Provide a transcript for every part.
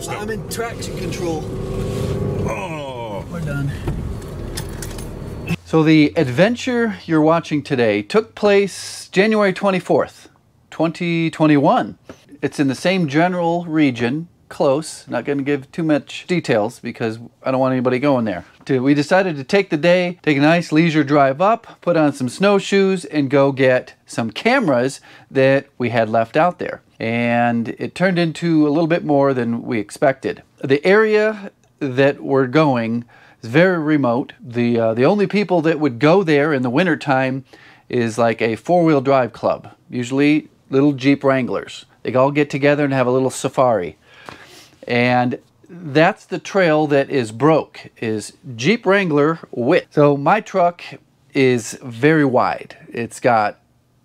keep going. You're in deep snow. I'm in traction control. Oh. We're done. So the adventure you're watching today took place January 24th, 2021. It's in the same general region, close. Not going to give too much details because I don't want anybody going there. We decided to take the day, take a nice leisure drive up, put on some snowshoes, and go get some cameras that we had left out there. And it turned into a little bit more than we expected. The area that we're going is very remote. The, uh, the only people that would go there in the wintertime is like a four-wheel drive club, usually little Jeep Wranglers. They all get together and have a little safari. And that's the trail that is broke, is Jeep Wrangler width. So my truck is very wide. It's got,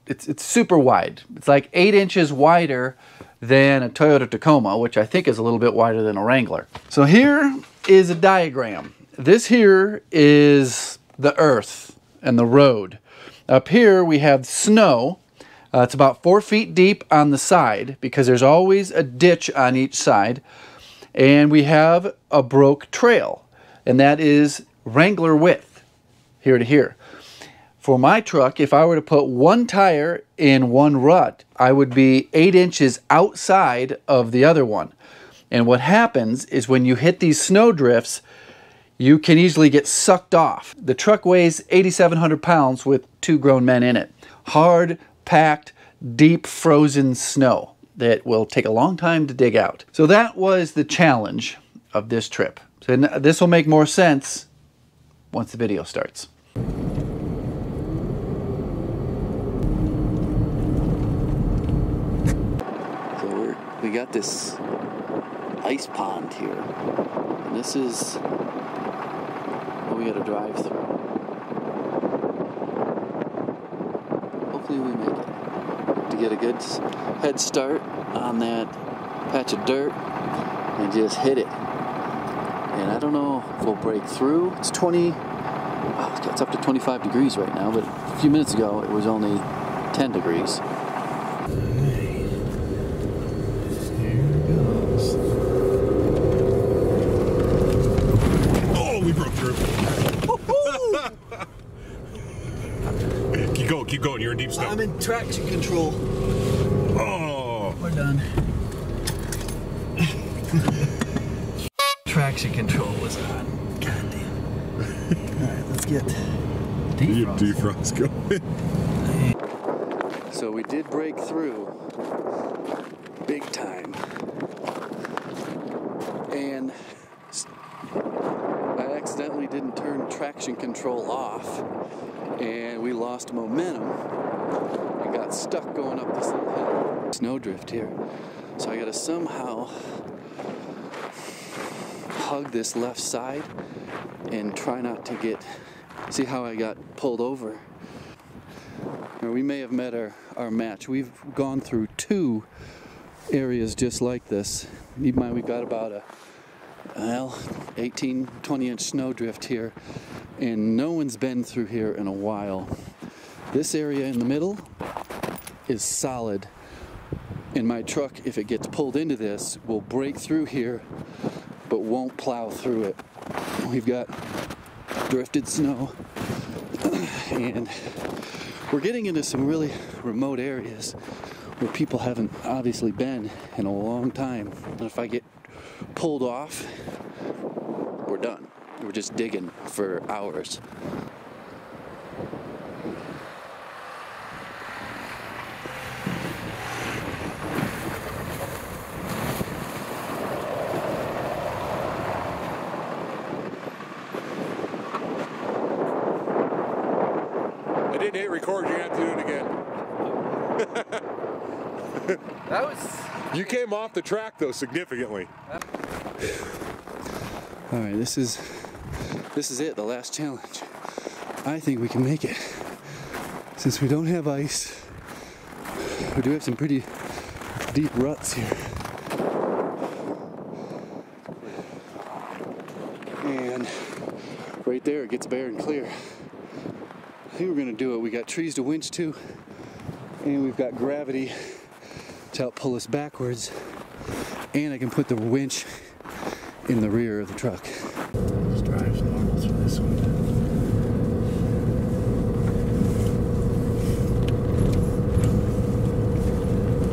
it's, it's super wide. It's like eight inches wider than a Toyota Tacoma, which I think is a little bit wider than a Wrangler. So here is a diagram this here is the earth and the road. Up here we have snow. Uh, it's about four feet deep on the side because there's always a ditch on each side. And we have a broke trail, and that is Wrangler width, here to here. For my truck, if I were to put one tire in one rut, I would be eight inches outside of the other one. And what happens is when you hit these snow drifts, you can easily get sucked off. The truck weighs 8,700 pounds with two grown men in it. Hard, packed, deep frozen snow that will take a long time to dig out. So that was the challenge of this trip. So this will make more sense once the video starts. So we got this ice pond here. And this is what we got to drive through. Hopefully we make it. Get a good head start on that patch of dirt and just hit it. And I don't know if we'll break through. It's 20, wow, it's up to 25 degrees right now, but a few minutes ago it was only 10 degrees. keep going. You're in deep snow. I'm in traction control. Oh. We're done. traction control was on. God damn. Alright, let's get defrost, defrost going. So we did break through big time. And I didn't turn traction control off and we lost momentum and got stuck going up this little hill. Snowdrift here. So I gotta somehow hug this left side and try not to get, see how I got pulled over. we may have met our, our match. We've gone through two areas just like this. In mind we've got about a well, 18, 20 inch snowdrift here and no one's been through here in a while. This area in the middle is solid and my truck, if it gets pulled into this, will break through here but won't plow through it. We've got drifted snow and we're getting into some really remote areas where people haven't obviously been in a long time. And if I get pulled off, we're done. We're just digging for hours. I didn't hit record, you have to do it again. that was... You came off the track though significantly. All right, this is this is it, the last challenge. I think we can make it. Since we don't have ice, we do have some pretty deep ruts here. And right there it gets bare and clear. I think we're gonna do it. We got trees to winch to, and we've got gravity to help pull us backwards. and I can put the winch in the rear of the truck. Just drives normal through this one.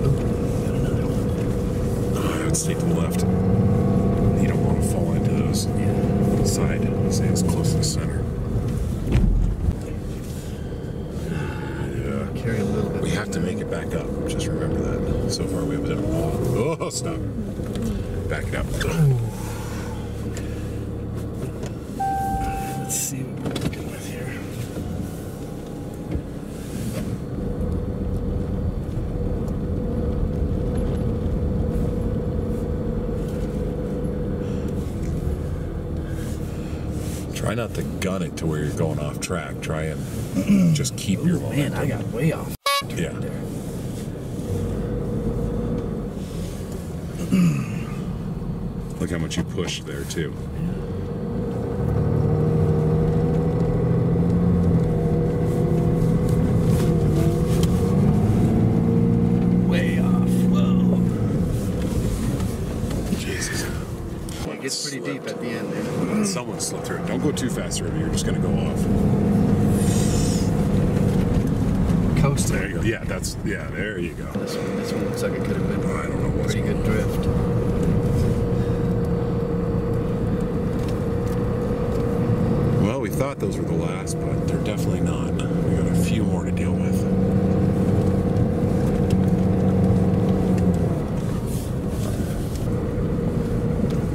Ooh, got another one. Let's the left. You don't want to fall into those Yeah. side. Stay as close to the center. Yeah. Carry a little bit. We have to make it back up. Just remember that. So far we have done. Oh, oh stop. Back it up. Let's see what we're working with here. Try not to gun it to where you're going off track. Try and just keep your oh, Man. I got way off. Yeah. there. Look how much you pushed there too. Way off. Whoa. Jesus. It gets pretty deep at the end there. Someone slipped through it. Don't go too fast, or you're just gonna go off. Coast. There you go. Yeah, that's yeah. There you go. This one, this one looks like it could have been I don't know what's pretty going good on. drift. Well, we thought those were the last, but they're definitely not. We got a few more to deal with.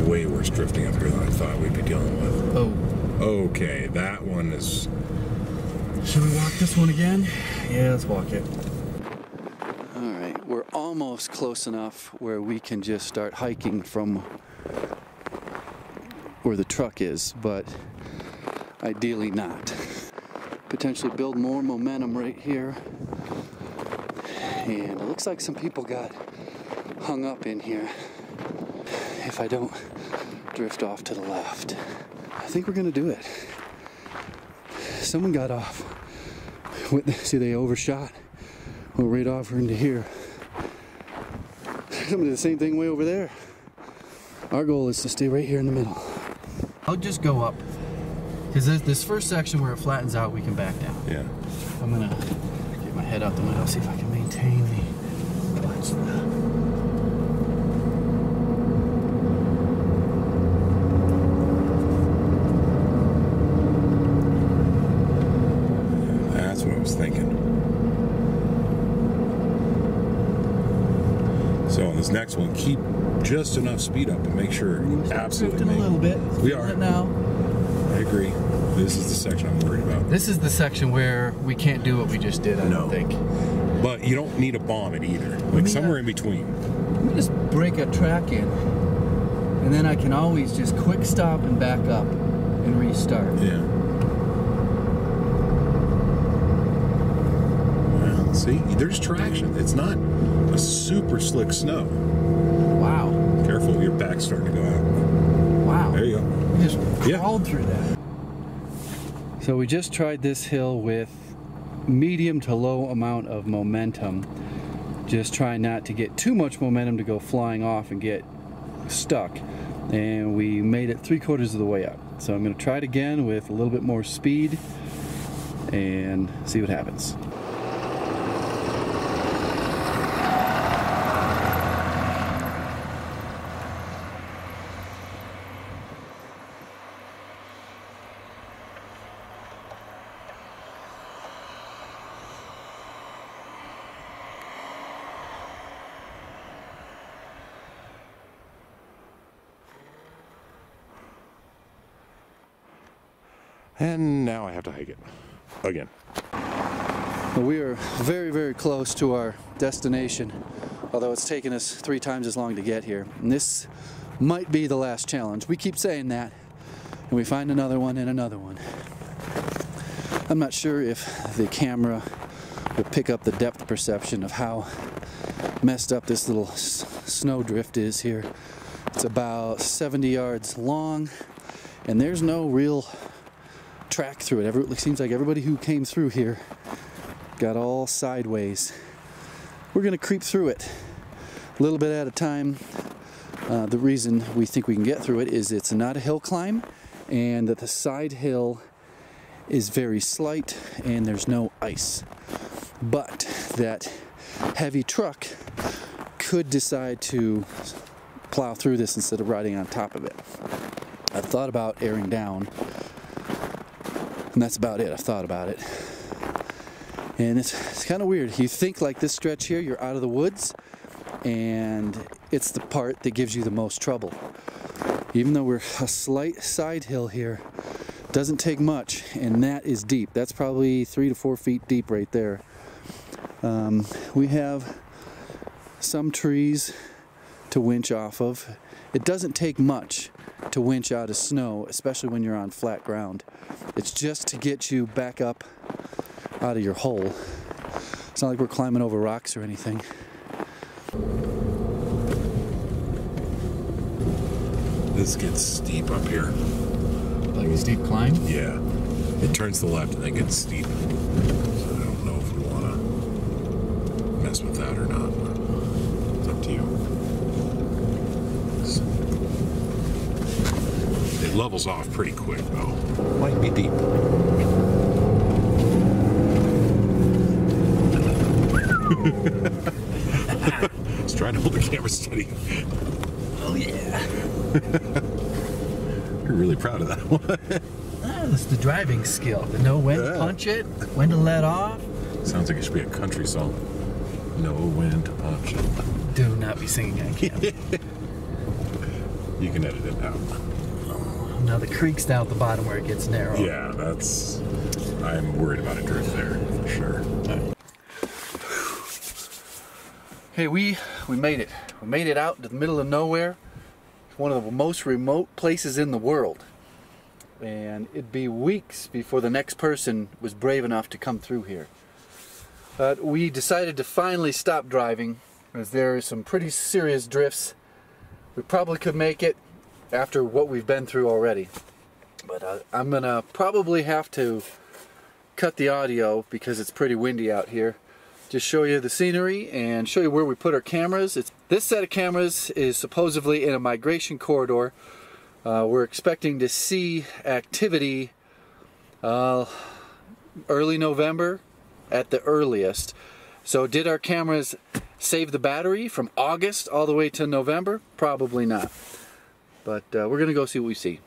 Way worse drifting up here than I thought we'd be dealing with. Okay, that one is. should we walk this one again? Yeah, let's walk it. All right, we're almost close enough where we can just start hiking from where the truck is, but ideally not. Potentially build more momentum right here. And it looks like some people got hung up in here. If I don't drift off to the left, I think we're gonna do it. Someone got off. What- See, they overshot. Went right off into here. Somebody did the same thing way over there. Our goal is to stay right here in the middle. I'll just go up. Because this, this first section where it flattens out, we can back down. Yeah. I'm gonna get my head out the window, see if I can maintain the. Watch that. That's what I was thinking. So on this next one, keep just enough speed up and make sure absolutely. Drifting a little bit. We are. it now. I agree. This is the section I'm worried about. This is the section where we can't do what we just did. I No. don't think. But you don't need to bomb it either. me, Like uh, somewhere in between. Let me just break a track in, and then I can always just quick stop and back up and restart. Yeah. Well, see, there's traction. It's not a super slick snow. Wow! Careful, your back's starting to go out. Wow! There you go. We just Yeah. crawled through that. So we just tried this hill with medium to low amount of momentum. Just trying not to get too much momentum to go flying off and get stuck. And we made it three quarters of the way up. So I'm going to try it again with a little bit more speed and see what happens. And now I have to hike it. Again. We are very, very close to our destination, although it's taken us three times as long to get here. And this might be the last challenge. We keep saying that, and we find another one and another one. I'm not sure if the camera will pick up the depth perception of how messed up this little s- snowdrift is here. It's about 70 yards long, and there's no real track through it. Every, it seems like everybody who came through here got all sideways. We're gonna creep through it a little bit at a time. Uh, the reason we think we can get through it is it's not a hill climb and that the side hill is very slight and there's no ice. But that heavy truck could decide to plow through this instead of riding on top of it. I've thought about airing down, and that's about it. I've thought about it. And it's, it's kind of weird. You think like this stretch here, you're out of the woods, and it's the part that gives you the most trouble. Even though we're a slight side hill here, doesn't take much, and that is deep. That's probably three to four feet deep right there. Um, we have some trees to winch off of. It doesn't take much to winch out of snow, especially when you're on flat ground. It's just to get you back up out of your hole. It's not like we're climbing over rocks or anything. This gets steep up here. Like a steep climb? Yeah. It turns to the left and then gets steep. So I don't know if we want to mess with that or not. But it's up to you. It levels off pretty quick, though. Might be deep. Let's try to hold the camera steady. Oh yeah. You're really proud of that one. Ah, that's the driving skill. To know when Yeah. to punch it, when to let off. Sounds like it should be a country song. Know when to punch it. Do not be singing I can't. You can edit it out. Now the creek's down at the bottom where it gets narrow. Yeah, that's. I'm worried about a drift there for sure. Hey, we we made it. We made it out to the middle of nowhere. It's one of the most remote places in the world. And it'd be weeks before the next person was brave enough to come through here. But we decided to finally stop driving as there are some pretty serious drifts. We probably could make it after what we've been through already. But uh, I'm gonna probably have to cut the audio because it's pretty windy out here just show you the scenery and show you where we put our cameras. It's, this set of cameras is supposedly in a migration corridor. Uh, we're expecting to see activity uh, early November at the earliest. So did our cameras save the battery from August all the way to November? Probably not. But uh, we're going to go see what we see.